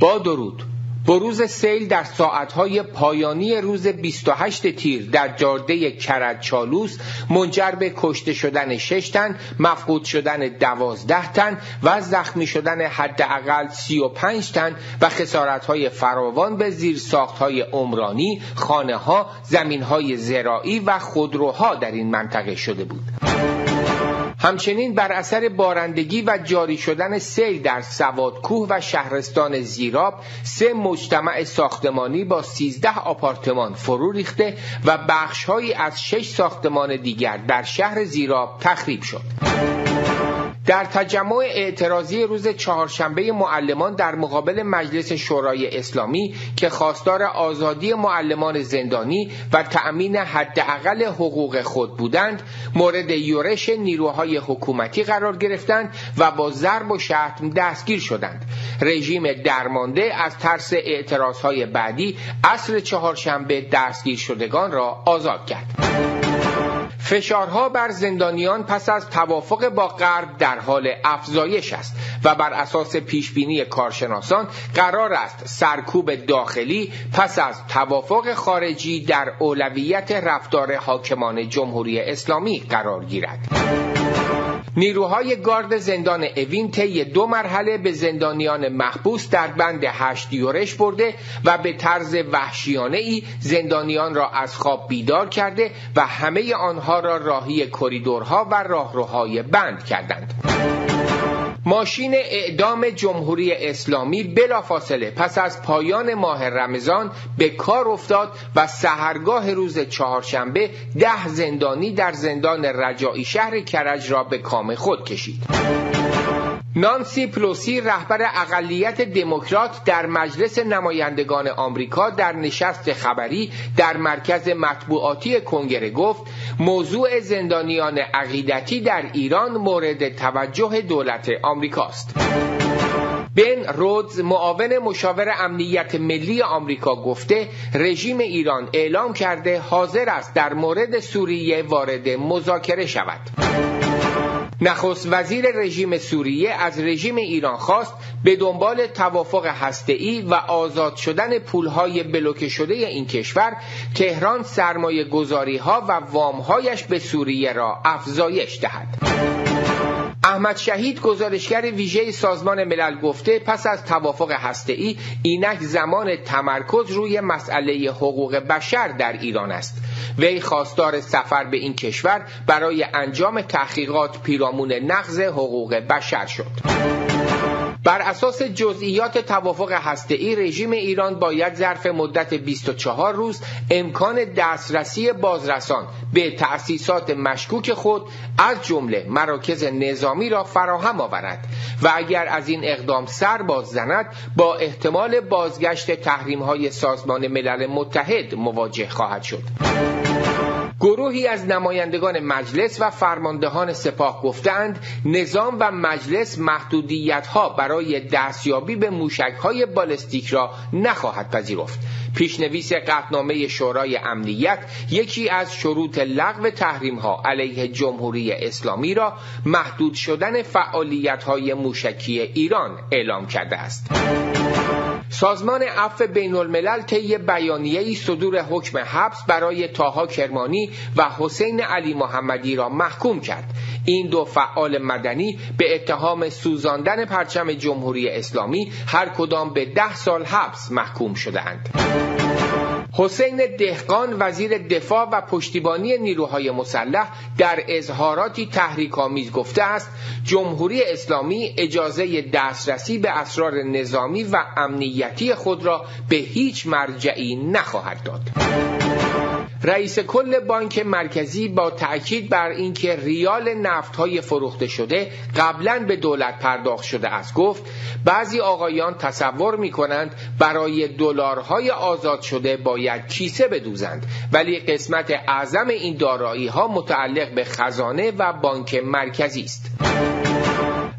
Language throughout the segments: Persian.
با درود بروز سیل در ساعتهای پایانی روز 28 تیر در جاده کرد چالوس منجر به کشته شدن 6 تن، مفقود شدن 12 تن و زخمی شدن حداقل 35 تن و خسارتهای فراوان به زیر ساختهای عمرانی، خانه ها، زمین های زراعی و خودروها در این منطقه شده بود. همچنین بر اثر بارندگی و جاری شدن سیل در سوادکوه و شهرستان زیراب سه مجتمع ساختمانی با سیزده آپارتمان فرو ریخته و بخشهایی از شش ساختمان دیگر در شهر زیراب تخریب شد. در تجمع اعتراضی روز چهارشنبه معلمان در مقابل مجلس شورای اسلامی که خواستار آزادی معلمان زندانی و تأمین حداقل حقوق خود بودند مورد یورش نیروهای حکومتی قرار گرفتند و با ضرب و شتم دستگیر شدند. رژیم درمانده از ترس اعتراضهای بعدی اصر چهارشنبه دستگیر شدگان را آزاد کرد. فشارها بر زندانیان پس از توافق با غرب در حال افزایش است و بر اساس پیشبینی کارشناسان قرار است سرکوب داخلی پس از توافق خارجی در اولویت رفتار حاکمان جمهوری اسلامی قرار گیرد. نیروهای گارد زندان اوین طی دو مرحله به زندانیان محبوس در بند هشت یورش برده و به طرز وحشیانه ای زندانیان را از خواب بیدار کرده و همه آنها را راهی کریدورها و راهروهای بند کردند. ماشین اعدام جمهوری اسلامی بلافاصله پس از پایان ماه رمضان به کار افتاد و سهرگاه روز چهارشنبه ده زندانی در زندان رجایی شهر کرج را به کام خود کشید. نانسی پلوسی رهبر اقلیت دموکرات در مجلس نمایندگان آمریکا در نشست خبری در مرکز مطبوعاتی کنگره گفت موضوع زندانیان عقیدتی در ایران مورد توجه دولت آمریکاست. بن رودز معاون مشاور امنیت ملی آمریکا گفته رژیم ایران اعلام کرده حاضر است در مورد سوریه وارد مذاکره شود. نخست وزیر رژیم سوریه از رژیم ایران خواست به دنبال توافق هسته‌ای و آزاد شدن پولهای بلوکه شده این کشور تهران سرمایه گذاری ها و وامهایش به سوریه را افزایش دهد. احمد شهید گزارشگر ویژه سازمان ملل گفته پس از توافق هسته‌ای اینک زمان تمرکز روی مسئله حقوق بشر در ایران است. وی خواستار سفر به این کشور برای انجام تحقیقات پیرامون نقض حقوق بشر شد. بر اساس جزئیات توافق هسته‌ای رژیم ایران باید ظرف مدت 24 روز امکان دسترسی بازرسان به تأسیسات مشکوک خود از جمله مراکز نظامی را فراهم آورد و اگر از این اقدام سر باز زند با احتمال بازگشت تحریم های سازمان ملل متحد مواجه خواهد شد. گروهی از نمایندگان مجلس و فرماندهان سپاه گفتند نظام و مجلس محدودیت ها برای دستیابی به موشک های بالستیک را نخواهد پذیرفت. پیشنویس قطنامه شورای امنیت یکی از شروط لغو تحریم ها علیه جمهوری اسلامی را محدود شدن فعالیت های موشکی ایران اعلام کرده است. سازمان عفو بین الملل طی بیانیه‌ای صدور حکم حبس برای تاها کرمانی و حسین علی محمدی را محکوم کرد این دو فعال مدنی به اتهام سوزاندن پرچم جمهوری اسلامی هر کدام به ده سال حبس محکوم شدهاند. حسین دهقان وزیر دفاع و پشتیبانی نیروهای مسلح در اظهاراتی تحریک‌آمیز گفته است جمهوری اسلامی اجازه دسترسی به اسرار نظامی و امنیتی خود را به هیچ مرجعی نخواهد داد رئیس کل بانک مرکزی با تأکید بر اینکه ریال نفت های فروخته شده قبلا به دولت پرداخت شده است. گفت بعضی آقایان تصور می کنند برای دلارهای آزاد شده باید کیسه بدوزند. ولی قسمت اعظم این دارایی ها متعلق به خزانه و بانک مرکزی است.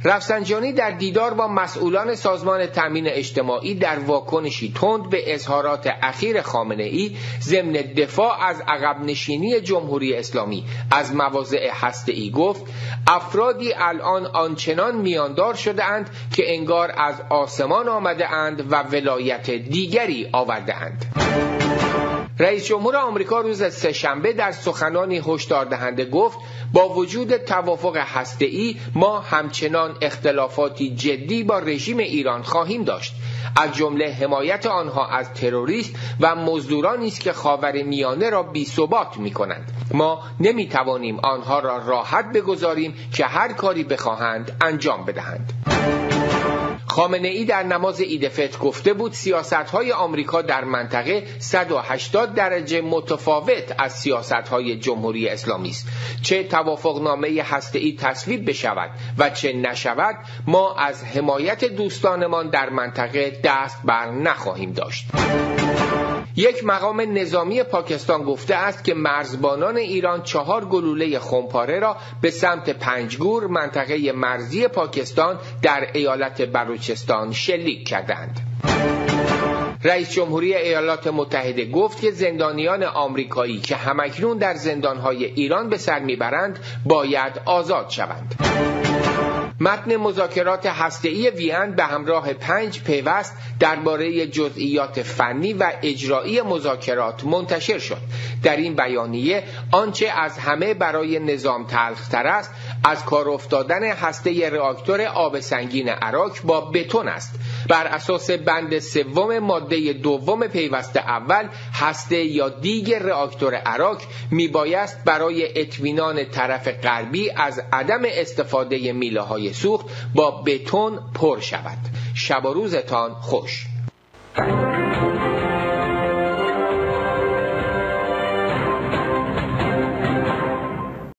رفسنجانی در دیدار با مسئولان سازمان تامین اجتماعی در واکنشی تند به اظهارات اخیر خامنه ای ضمن دفاع از عقب نشینی جمهوری اسلامی. از مواضع هسته ای گفت افرادی الان آنچنان میاندار شده اند که انگار از آسمان آمده اند و ولایت دیگری آورده اند رئیس جمهور آمریکا روز سهشنبه در سخنانی هشدار دهنده گفت با وجود توافق هسته‌ای ما همچنان اختلافاتی جدی با رژیم ایران خواهیم داشت. از جمله حمایت آنها از تروریست و مزدورانی است که خاور میانه را بی ثبات می کنند ما نمی توانیم آنها را راحت بگذاریم که هر کاری بخواهند انجام بدهند. خامنه ای در نماز عید فطر گفته بود سیاست های آمریکا در منطقه 180 درجه متفاوت از سیاست های جمهوری اسلامی است. چه توافقنامه هسته ای تصویب بشود و چه نشود ما از حمایت دوستانمان در منطقه دست بر نخواهیم داشت. یک مقام نظامی پاکستان گفته است که مرزبانان ایران چهار گلوله خمپاره را به سمت پنجگور منطقه مرزی پاکستان در ایالت بلوچستان شلیک کردند. رئیس جمهوری ایالات متحده گفت که زندانیان آمریکایی که همکنون در زندانهای ایران به سر می‌برند باید آزاد شوند. متن مذاکرات هسته‌ای وین به همراه پنج پیوست درباره جزئیات فنی و اجرایی مذاکرات منتشر شد. در این بیانیه آنچه از همه برای نظام تلختر است از کار افتادن هسته راکتور آب سنگین عراق با بتون است. بر اساس بند سوم ماده دوم پیوست اول هسته یا دیگ راکتور عراق میبایست برای اطمینان طرف غربی از عدم استفاده میله های سوخت با بتون پر شود. شب و روزتان خوش.